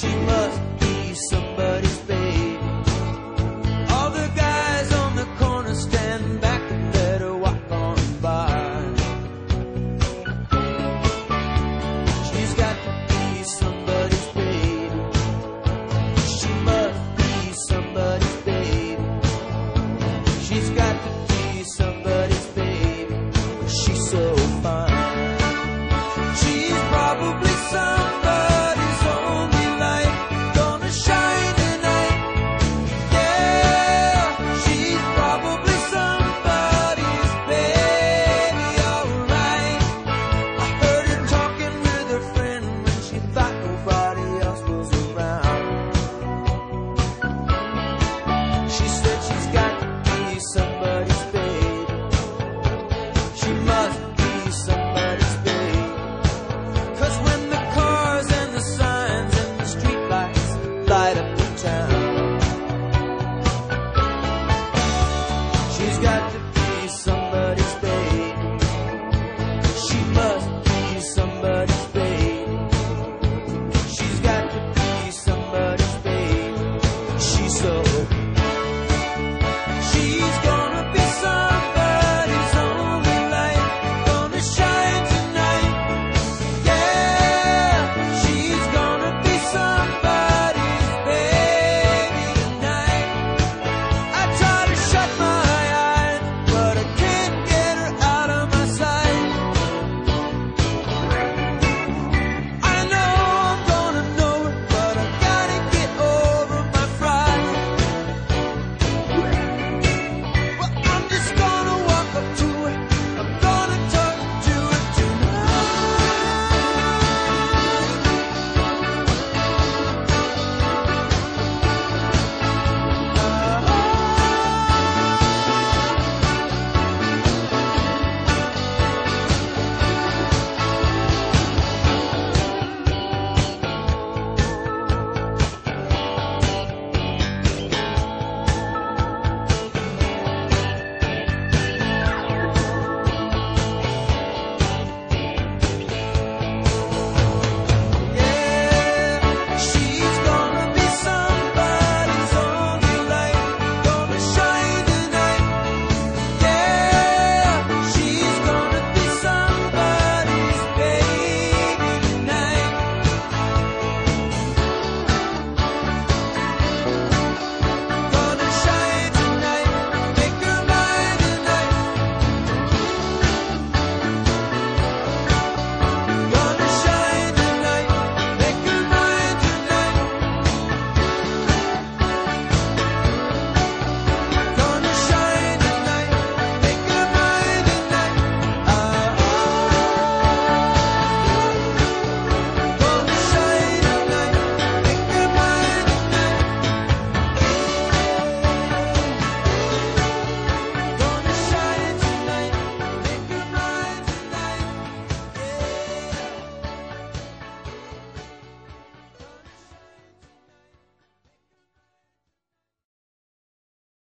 she must got to be somebody's baby. She must be somebody's